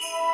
you.